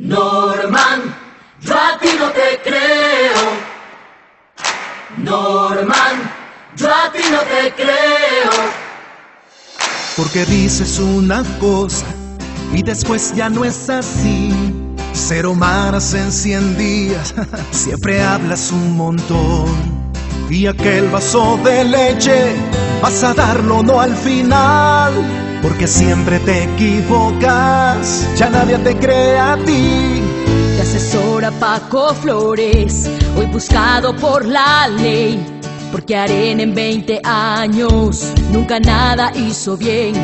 Norman, yo a ti no te creo. Norman, yo a ti no te creo. Porque dices una cosa y después ya no es así. Cero maras en cien días, siempre hablas un montón. Y aquel vaso de leche vas a darlo no al final, porque siempre te equivocas, ya nadie te cree a ti. Te asesora Paco Flores, hoy buscado por la ley, porque Arena en 20 años nunca nada hizo bien.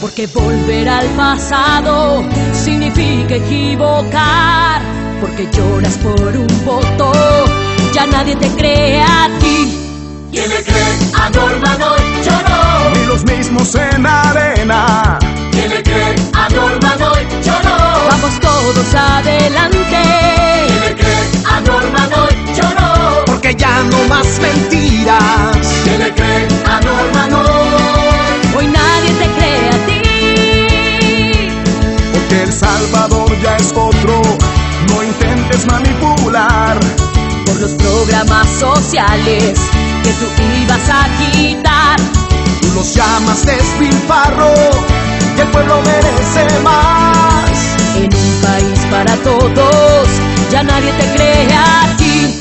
Porque volver al pasado significa equivocar, porque lloras por un voto, ya nadie te cree a ti. ¿Quién le cree a Norman adelante. ¿Quién le cree a no. porque ya no más mentiras. ¿Quién le cree a Norman hoy? Hoy nadie te cree a ti. Porque El Salvador ya es otro, no intentes manipular. Por los programas sociales que tú ibas a quitar. Tú los llamas despilfarro, todos, ya nadie te cree a ti.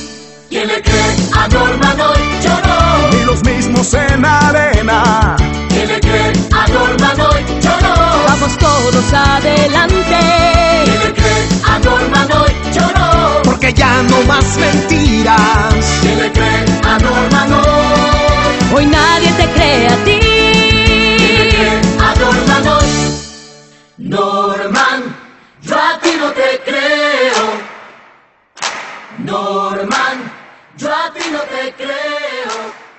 ¿Quién le cree a Norman hoy? Yo no. Y los mismos en arena, ¿Quién le cree a Norman hoy? Yo no. Vamos todos adelante. ¿Quién le cree a Norman hoy? Yo no. porque ya no más mentiras. ¿Quién le cree a Norman hoy? Hoy nadie te cree a ti. ¿Quién le cree a Norman hoy? Norman, Norman, yo a ti no te creo.